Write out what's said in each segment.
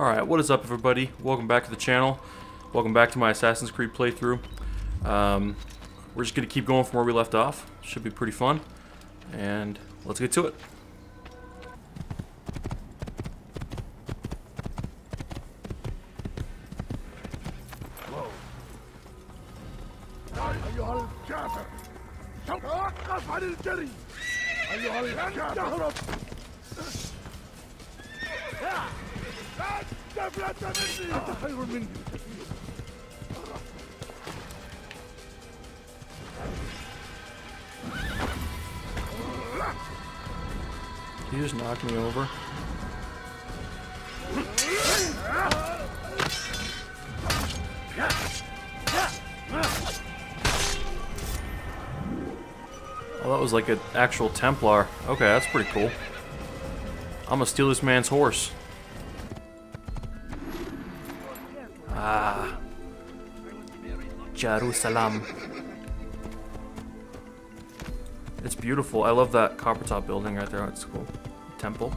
Alright, what is up everybody? Welcome back to the channel. Welcome back to my Assassin's Creed playthrough. Um, we're just going to keep going from where we left off. Should be pretty fun. And let's get to it. You just knock me over? Oh, that was like an actual Templar. Okay, that's pretty cool. I'm gonna steal this man's horse. Ah. Jerusalem. It's beautiful. I love that copper top building right there. It's cool. Temple.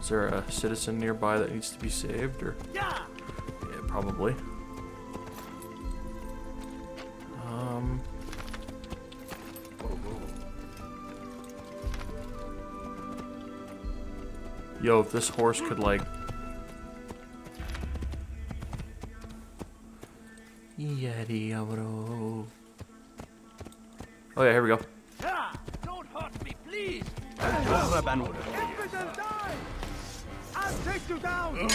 Is there a citizen nearby that needs to be saved, or? Yeah, probably. Um. Yo, if this horse could like. Yeti, bro. Oh yeah, here we go. Evident die I'll take you down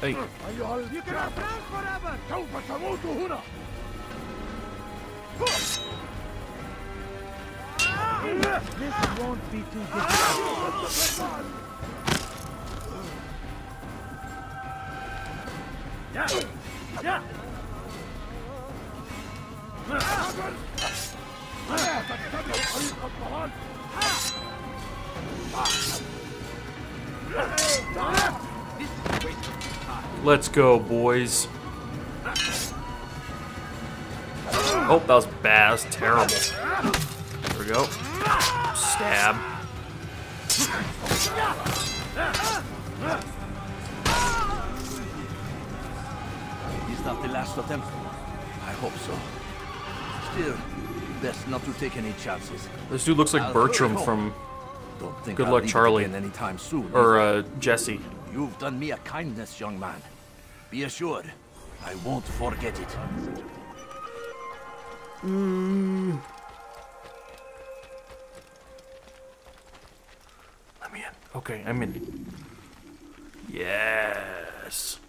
Hey, أيها You cannot الكافر stand forever! سوف تموت هنا This won't be too difficult. Let's go, boys. Oh, that was bad. That was terrible. There we go. Stab. Is not the last of them? I hope so. Still, best not to take any chances. This dude looks like I'll Bertram from, Don't think Good I'll luck, leave it Charlie. again anytime soon. or uh, Jesse. You've done me a kindness, young man. Be assured, I won't forget it. Let me in. Okay, I'm in. Yes.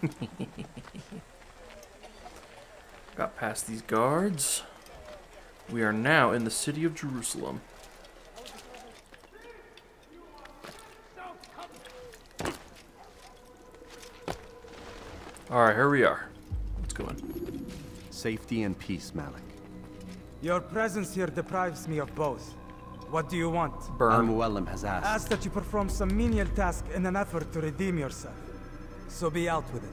Got past these guards. We are now in the city of Jerusalem. Alright, here we are. Let's go in. Safety and peace, Malik. Your presence here deprives me of both. What do you want? Burn. Al-Mualim has asked. Ask that you perform some menial task in an effort to redeem yourself. So be out with it.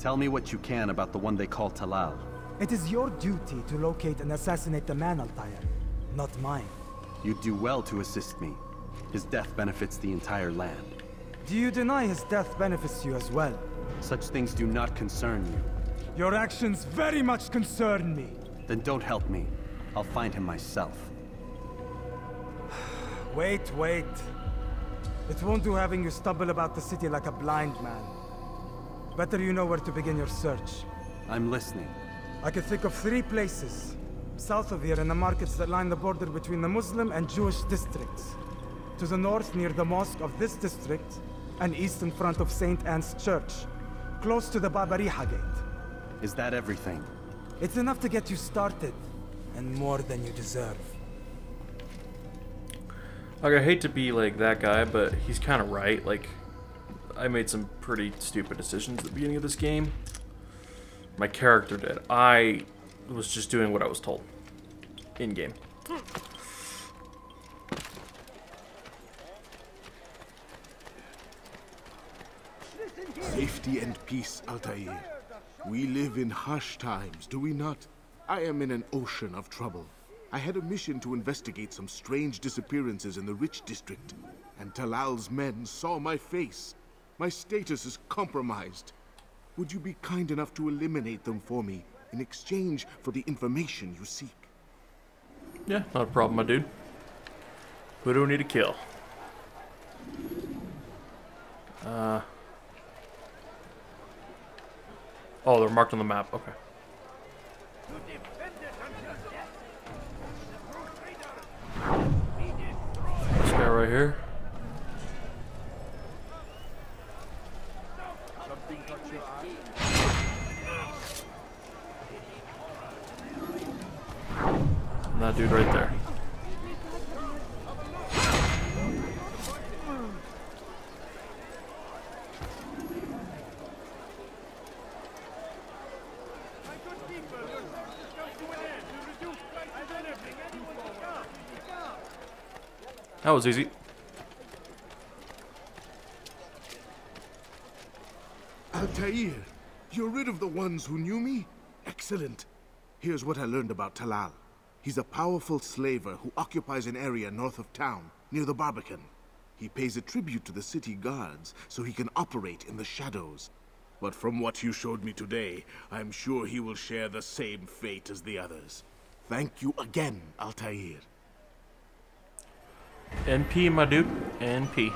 Tell me what you can about the one they call Talal. It is your duty to locate and assassinate the man, Altair, not mine. You'd do well to assist me. His death benefits the entire land. Do you deny his death benefits you as well? Such things do not concern you. Your actions very much concern me. Then don't help me. I'll find him myself. Wait, wait. It won't do having you stumble about the city like a blind man. Better you know where to begin your search. I'm listening. I can think of three places. South of here in the markets that line the border between the Muslim and Jewish districts. To the north near the mosque of this district, and east in front of St. Anne's Church, close to the Babariha Gate. Is that everything? It's enough to get you started, and more than you deserve. Like, I hate to be like that guy, but he's kind of right. Like, I made some pretty stupid decisions at the beginning of this game. My character did. I was just doing what I was told. In game. Safety and peace, Altair. We live in harsh times, do we not? I am in an ocean of trouble. I had a mission to investigate some strange disappearances in the Rich District, and Talal's men saw my face. My status is compromised. Would you be kind enough to eliminate them for me in exchange for the information you seek? Yeah, not a problem, my dude. Who do we need to kill? Uh. Oh, they're marked on the map. Okay. This guy right here. Dude right there. That was easy. Altair, you're rid of the ones who knew me? Excellent. Here's what I learned about Talal. He's a powerful slaver who occupies an area north of town, near the Barbican. He pays a tribute to the city guards so he can operate in the shadows. But from what you showed me today, I'm sure he will share the same fate as the others. Thank you again, Altair. NP, my dude. NP.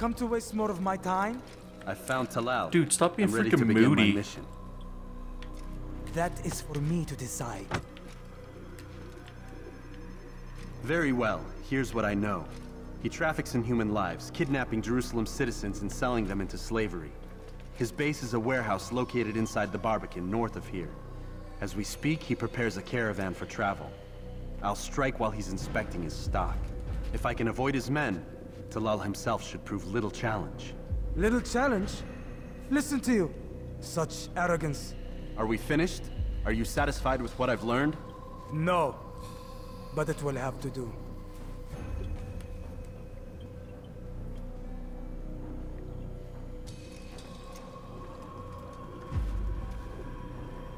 Come to waste more of my time? I found Talal. Dude, stop being I'm ready freaking to begin moody. My mission. That is for me to decide. Very well. Here's what I know. He traffics in human lives, kidnapping Jerusalem citizens and selling them into slavery. His base is a warehouse located inside the Barbican, north of here. As we speak, he prepares a caravan for travel. I'll strike while he's inspecting his stock. If I can avoid his men, Talal himself should prove little challenge. Little challenge? Listen to you. Such arrogance. Are we finished? Are you satisfied with what I've learned? No. But it will have to do.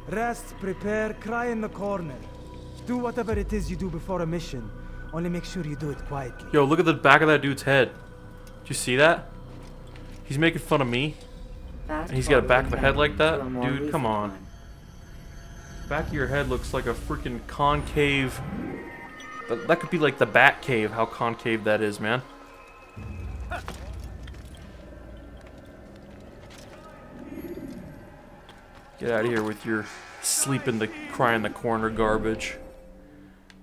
Rest, prepare, cry in the corner. Do whatever it is you do before a mission. Only make sure you do it quietly. Yo, look at the back of that dude's head. Do you see that? He's making fun of me. Fast And he's got a back of a head like that? to a more Dude, come on. one. Back of your head looks like a freaking concave. That, that could be like the bat cave, how concave that is, man. Get out of here with your sleep in the cry in the corner garbage.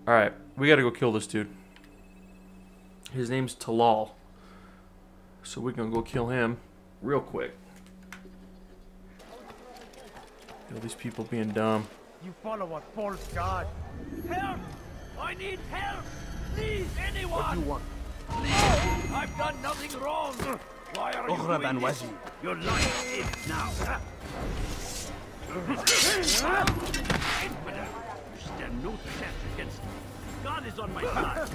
Alright, we gotta go kill this dude. His name's Talal. So we're gonna go kill him real quick. All these people being dumb. You follow a false god. help! I need help! Please, anyone! What do you want? Please, I've done nothing wrong! Why are you Oghra doing Ban this? Wazir. Your life is now. No chance against me. God is on my side.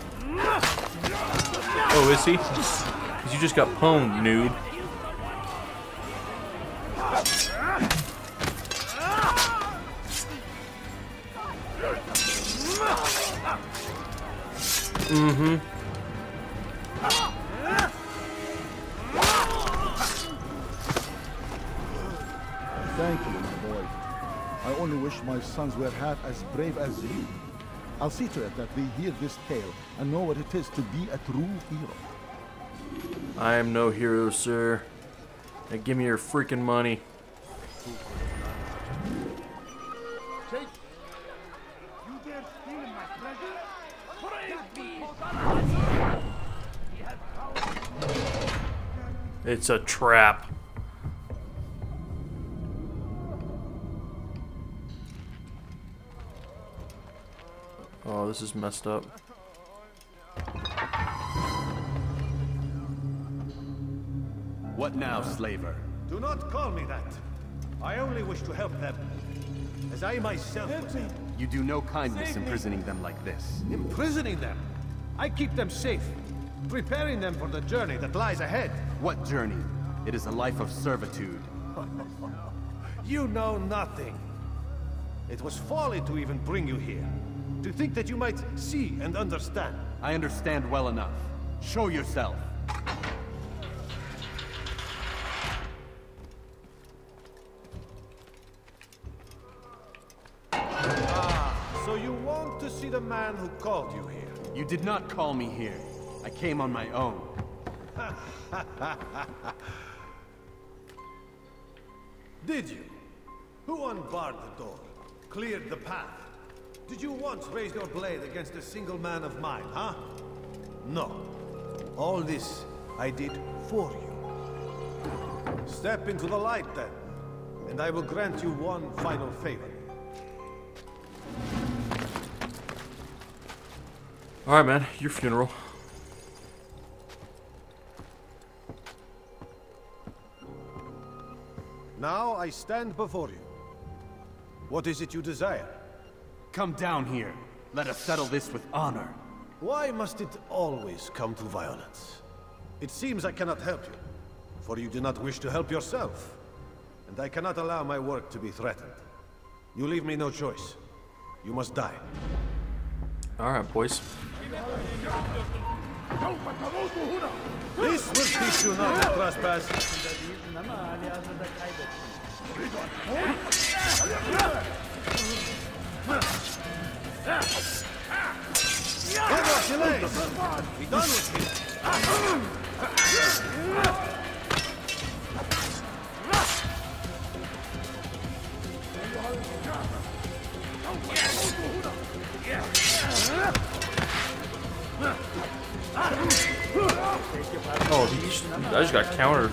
Oh, is he? Because you just got pwned, noob. Mm-hmm. Sons were half as brave as you. I'll see to it that they hear this tale and know what it is to be a true hero. I am no hero, sir. Now give me your freaking money. It's a trap. Oh, this is messed up. What now, slaver? Do not call me that. I only wish to help them. As I myself was You do no kindness imprisoning them like this. imprisoning them. I keep them safe, preparing them for the journey that lies ahead. What journey? It is a life of servitude. You know nothing. It was folly to even bring you here. To think that you might see and understand. I understand well enough. Show yourself. Ah, so you want to see the man who called you here? You did not call me here. I came on my own. Did you? Who unbarred the door? Cleared the path? Did you once raise your blade against a single man of mine, huh? No. All this I did for you. Step into the light then, and I will grant you one final favor. Alright, man. Your funeral. Now I stand before you. What is it you desire? Come down here. Let us settle this with honor. Why must it always come to violence? It seems I cannot help you, for you do not wish to help yourself. And I cannot allow my work to be threatened. You leave me no choice. You must die. Alright, boys. This will teach you not to trespass. Oh, I just got countered.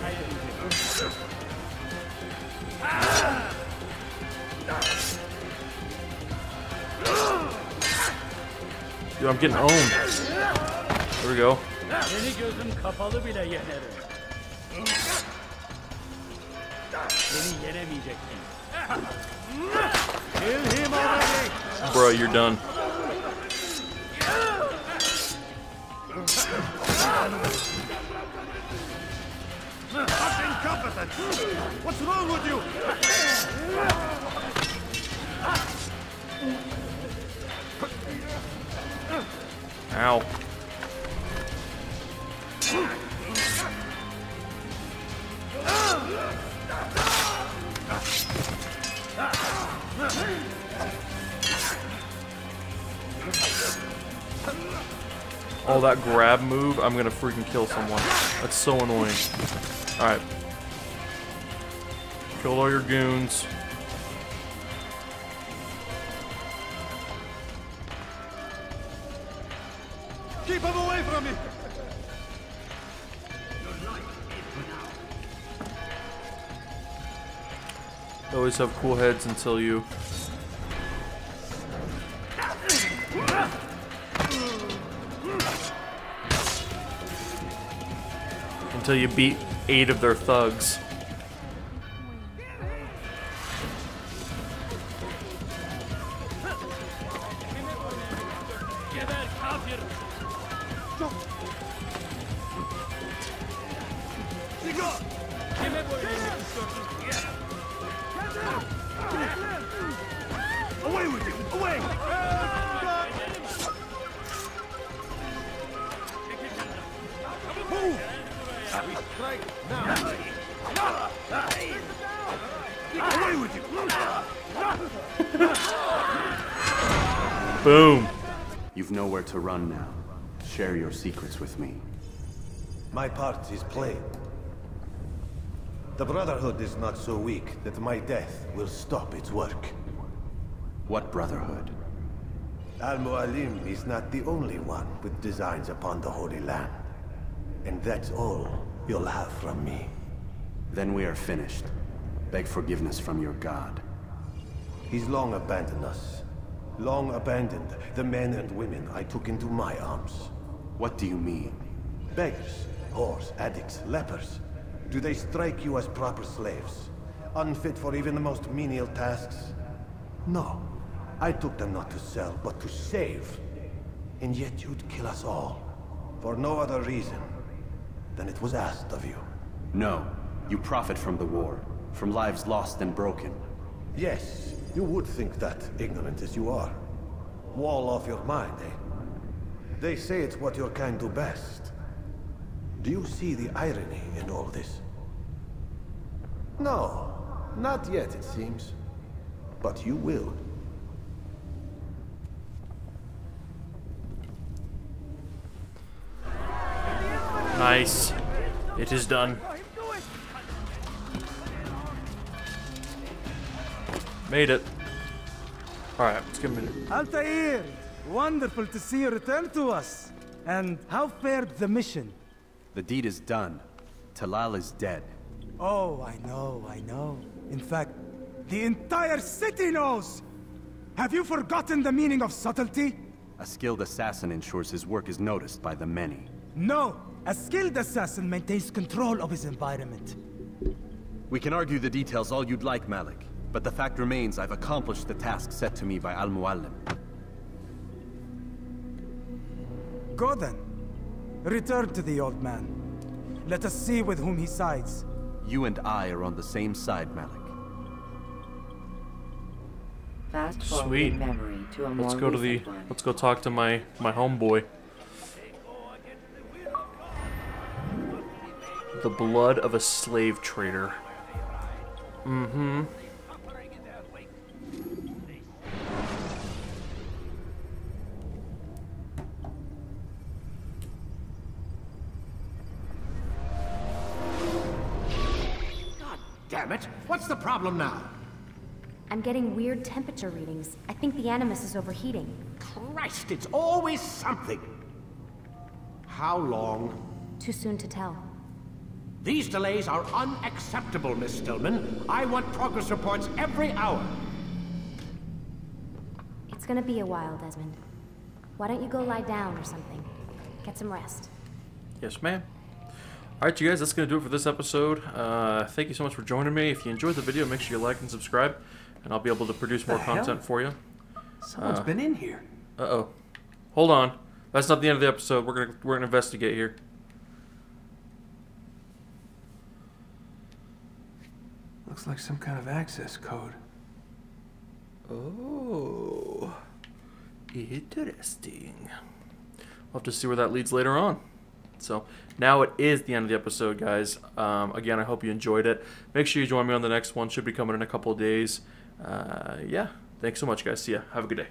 Dude, I'm getting owned. There we go. Bro, you're done. What's wrong with you? Ow. Oh, that grab move, I'm gonna freaking kill someone. That's so annoying. Alright. Kill all your goons. Always have cool heads until you. Until you beat eight of their thugs. Strike now! Away with you! Boom. You've nowhere to run now. Share your secrets with me. My part is played. The Brotherhood is not so weak that my death will stop its work. What brotherhood? Al-Mualim is not the only one with designs upon the Holy Land. And that's all you'll have from me. Then we are finished. Beg forgiveness from your god. He's long abandoned us. Long abandoned, the men and women I took into my arms. What do you mean? Beggars, whores, addicts, lepers. Do they strike you as proper slaves? Unfit for even the most menial tasks? No. I took them not to sell, but to save. And yet you'd kill us all. For no other reason than it was asked of you. No. You profit from the war. From lives lost and broken. Yes, you would think that, ignorant as you are. Wall off your mind, eh? They say it's what your kind do best. Do you see the irony in all this? No, not yet, it seems. But you will. Nice. It is done. Made it. Alright, let's give him a minute. Altair, wonderful to see you return to us. And how fared the mission? The deed is done. Talal is dead. Oh, I know, I know. In fact, the entire city knows! Have you forgotten the meaning of subtlety? A skilled assassin ensures his work is noticed by the many. No! A skilled assassin maintains control of his environment. We can argue the details all you'd like, Malik. But the fact remains I've accomplished the task set to me by Al-Mualim. Go then. Return to the old man. Let us see with whom he sides. You and I are on the same side, Malik. Fast Sweet. memory to a more Let's go to the. one. Let's go talk to my my homeboy. The blood of a slave trader. Mm-hmm. God damn it! What's the problem now? I'm getting weird temperature readings. I think the Animus is overheating. Christ, it's always something! How long? Too soon to tell. These delays are unacceptable, Miss Stillman. I want progress reports every hour. It's gonna be a while, Desmond. Why don't you go lie down or something? Get some rest. Yes, ma'am. Alright, you guys, that's going to do it for this episode. Uh, thank you so much for joining me. If you enjoyed the video, make sure you like and subscribe, and I'll be able to produce more The hell? content for you. Someone's Uh, been in here. Uh-oh. Hold on. That's not the end of the episode. We're going to we're gonna investigate here. Looks like some kind of access code. Oh. Interesting. We'll have to see where that leads later on. So now it is the end of the episode, guys. Um, again, I hope you enjoyed it. Make sure you join me on the next one. Should be coming in a couple of days. Uh, yeah. Thanks so much, guys. See ya. Have a good day.